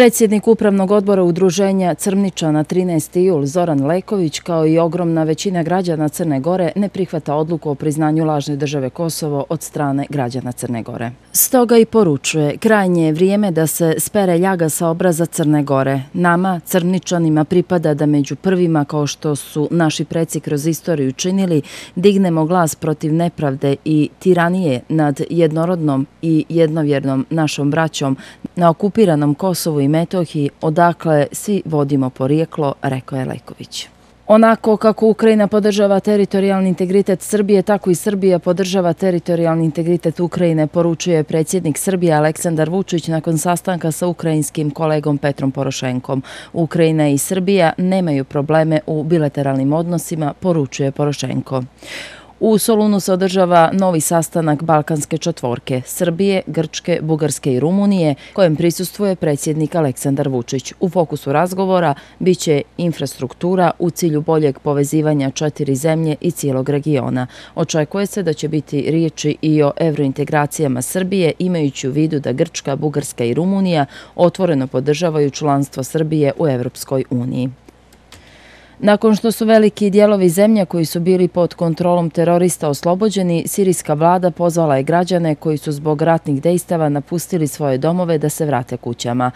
Predsjednik Upravnog odbora Udruženja Crmniča na 13. jul Zoran Leković kao i ogromna većina građana Crne Gore ne prihvata odluku o priznanju lažne države Kosovo od strane građana Crne Gore. Stoga i poručuje, krajnje je vrijeme da se spere ljaga sa obraza Crne Gore. Nama, Crmničanima, pripada da među prvima, kao što su naši preci kroz istoriju činili, dignemo glas protiv nepravde i tiranije nad jednorodnom i jednovjernom našom braćom na okupiranom Kosovu i Metohiji, odakle svi vodimo porijeklo, rekao je Leković. Onako kako Ukrajina podržava teritorijalni integritet Srbije, tako i Srbija podržava teritorijalni integritet Ukrajine, poručuje predsjednik Srbije Aleksandar Vučić nakon sastanka sa ukrajinskim kolegom Petrom Porošenkom. Ukrajina i Srbija nemaju probleme u bilateralnim odnosima, poručuje Porošenko. U Solunu se održava novi sastanak Balkanske četvorke Srbije, Grčke, Bugarske i Rumunije, kojem prisustuje predsjednik Aleksandar Vučić. U fokusu razgovora biće infrastruktura u cilju boljeg povezivanja četiri zemlje i cijelog regiona. Očekuje se da će biti riječi i o evrointegracijama Srbije, imajući u vidu da Grčka, Bugarska i Rumunija otvoreno podržavaju članstvo Srbije u Evropskoj uniji. Nakon što su veliki dijelovi zemlja koji su bili pod kontrolom terorista oslobođeni, sirijska vlada pozvala je građane koji su zbog ratnih dejstava napustili svoje domove da se vrate kućama.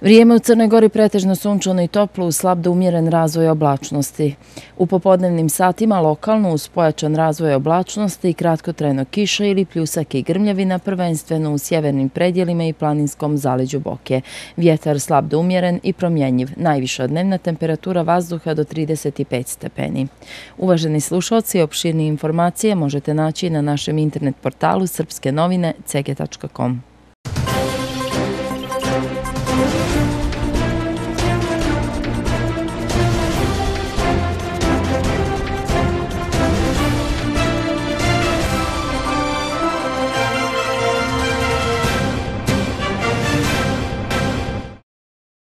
Vrijeme u Crnoj Gori pretežno sunčano i toplo, slab da umjeren razvoj oblačnosti. U popodnevnim satima lokalno uz pojačan razvoj oblačnosti i kratkotreno kiša ili pljusak i grmljavina prvenstveno u sjevernim predjelima i planinskom zaleđu Boke. Vjetar slab da umjeren i promjenjiv. Najviša dnevna temperatura vazduha do 35 stepeni. Uvaženi slušalci, opširne informacije možete naći na našem internet portalu srpske novine cg.com.